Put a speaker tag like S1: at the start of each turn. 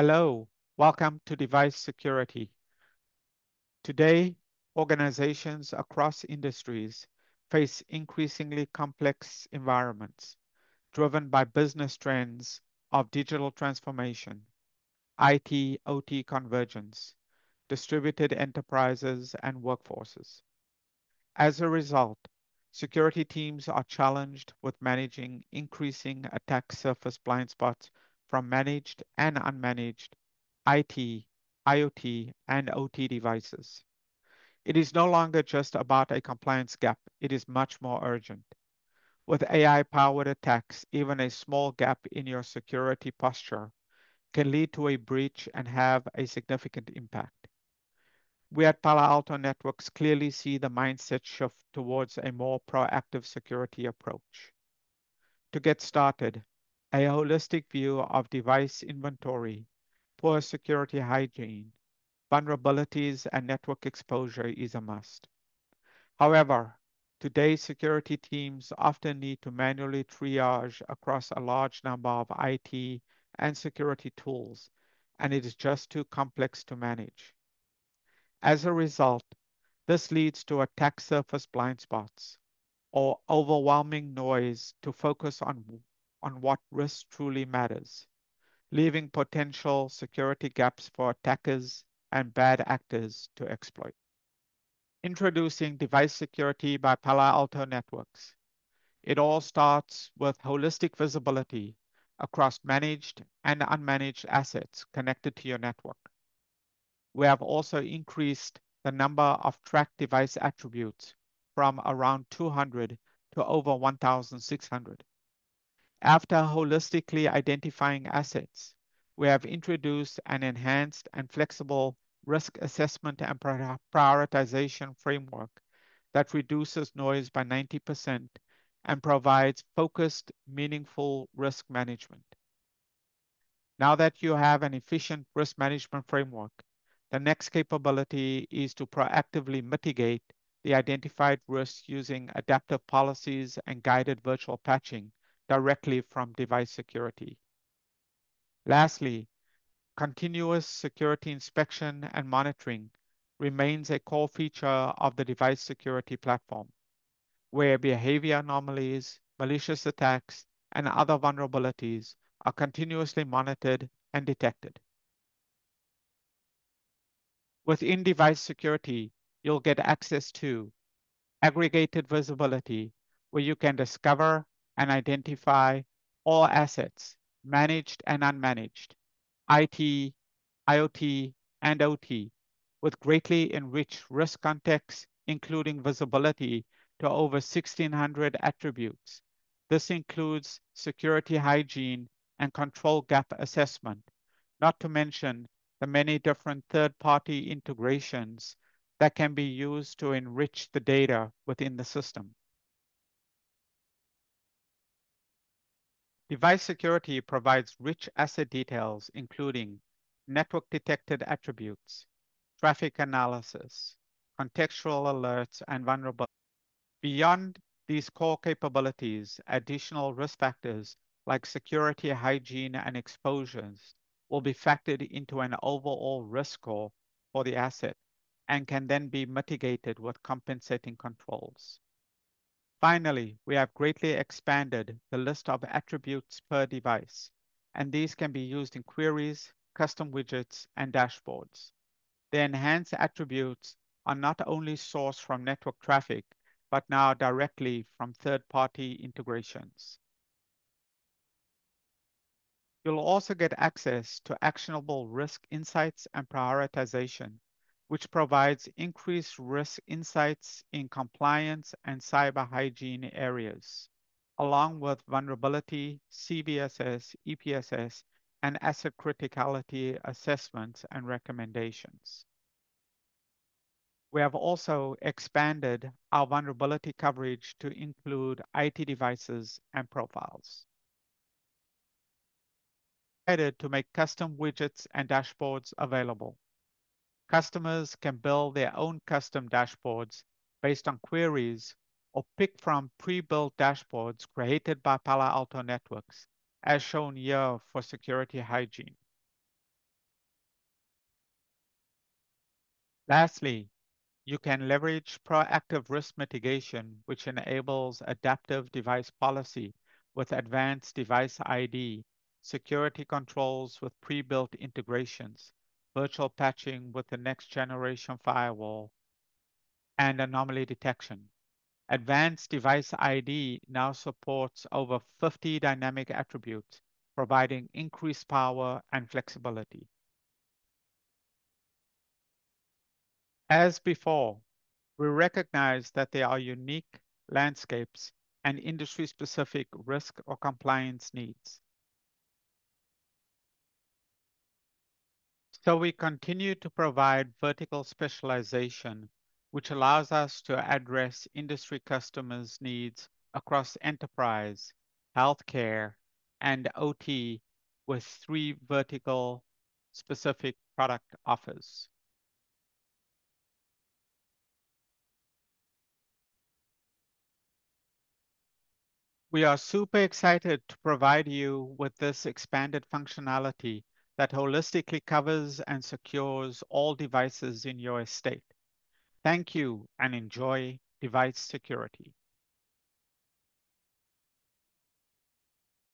S1: Hello, welcome to Device Security. Today, organizations across industries face increasingly complex environments driven by business trends of digital transformation, IT OT convergence, distributed enterprises, and workforces. As a result, security teams are challenged with managing increasing attack surface blind spots from managed and unmanaged IT, IoT, and OT devices. It is no longer just about a compliance gap, it is much more urgent. With AI-powered attacks, even a small gap in your security posture can lead to a breach and have a significant impact. We at Palo Alto Networks clearly see the mindset shift towards a more proactive security approach. To get started, a holistic view of device inventory, poor security hygiene, vulnerabilities, and network exposure is a must. However, today's security teams often need to manually triage across a large number of IT and security tools, and it is just too complex to manage. As a result, this leads to attack surface blind spots or overwhelming noise to focus on, on what risk truly matters, leaving potential security gaps for attackers and bad actors to exploit. Introducing Device Security by Palo Alto Networks. It all starts with holistic visibility across managed and unmanaged assets connected to your network. We have also increased the number of tracked device attributes from around 200 to over 1,600. After holistically identifying assets, we have introduced an enhanced and flexible risk assessment and prioritization framework that reduces noise by 90% and provides focused, meaningful risk management. Now that you have an efficient risk management framework, the next capability is to proactively mitigate the identified risks using adaptive policies and guided virtual patching directly from device security. Lastly, continuous security inspection and monitoring remains a core feature of the device security platform, where behavior anomalies, malicious attacks, and other vulnerabilities are continuously monitored and detected. Within device security, you'll get access to aggregated visibility, where you can discover and identify all assets, managed and unmanaged, IT, IoT, and OT, with greatly enriched risk context, including visibility to over 1,600 attributes. This includes security hygiene and control gap assessment, not to mention the many different third-party integrations that can be used to enrich the data within the system. Device security provides rich asset details, including network detected attributes, traffic analysis, contextual alerts, and vulnerability. Beyond these core capabilities, additional risk factors like security, hygiene, and exposures will be factored into an overall risk score for the asset and can then be mitigated with compensating controls. Finally, we have greatly expanded the list of attributes per device, and these can be used in queries, custom widgets, and dashboards. The enhanced attributes are not only sourced from network traffic, but now directly from third-party integrations. You'll also get access to actionable risk insights and prioritization which provides increased risk insights in compliance and cyber hygiene areas, along with vulnerability, CVSS, EPSS, and asset criticality assessments and recommendations. We have also expanded our vulnerability coverage to include IT devices and profiles. Added to make custom widgets and dashboards available Customers can build their own custom dashboards based on queries or pick from pre-built dashboards created by Palo Alto Networks, as shown here for security hygiene. Lastly, you can leverage proactive risk mitigation, which enables adaptive device policy with advanced device ID, security controls with pre-built integrations, virtual patching with the next generation firewall, and anomaly detection. Advanced Device ID now supports over 50 dynamic attributes, providing increased power and flexibility. As before, we recognize that there are unique landscapes and industry-specific risk or compliance needs. So we continue to provide vertical specialization, which allows us to address industry customers' needs across enterprise, healthcare, and OT with three vertical specific product offers. We are super excited to provide you with this expanded functionality that holistically covers and secures all devices in your estate. Thank you and enjoy device security.